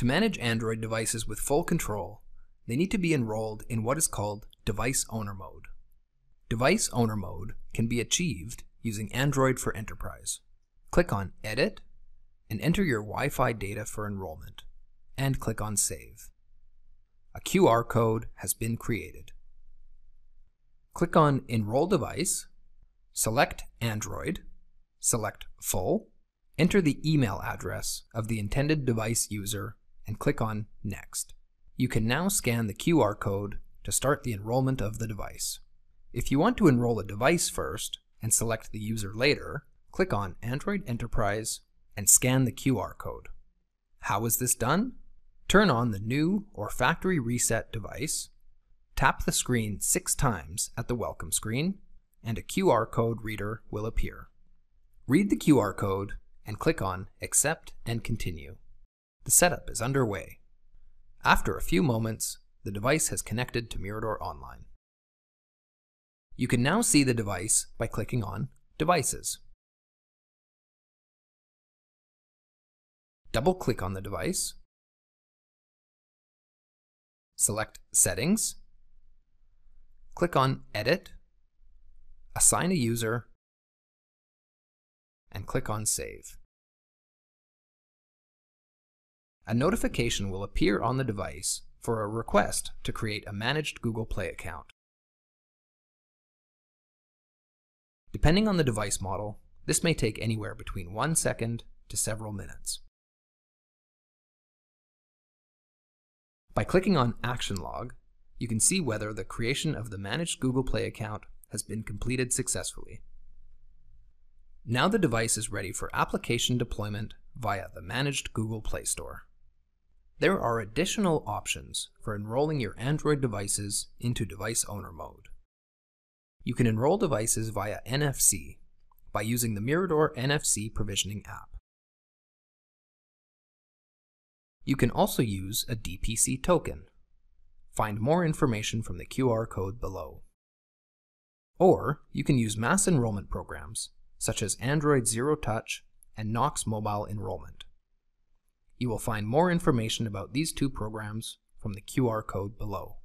To manage Android devices with full control, they need to be enrolled in what is called Device Owner Mode. Device Owner Mode can be achieved using Android for Enterprise. Click on Edit and enter your Wi-Fi data for enrollment, and click on Save. A QR code has been created. Click on Enroll Device, select Android, select Full, enter the email address of the intended device user, and click on Next. You can now scan the QR code to start the enrollment of the device. If you want to enroll a device first and select the user later, click on Android Enterprise and scan the QR code. How is this done? Turn on the new or factory reset device, tap the screen six times at the welcome screen, and a QR code reader will appear. Read the QR code and click on Accept and Continue. The setup is underway. After a few moments, the device has connected to Miradore Online. You can now see the device by clicking on Devices. Double-click on the device, select Settings, click on Edit, assign a user, and click on Save. A notification will appear on the device for a request to create a managed Google Play account. Depending on the device model, this may take anywhere between one second to several minutes. By clicking on Action Log, you can see whether the creation of the managed Google Play account has been completed successfully. Now the device is ready for application deployment via the managed Google Play Store. There are additional options for enrolling your Android devices into device owner mode. You can enroll devices via NFC by using the Miradore NFC provisioning app. You can also use a DPC token. Find more information from the QR code below. Or you can use mass enrollment programs such as Android Zero Touch and Knox Mobile Enrollment. You will find more information about these two programs from the QR code below.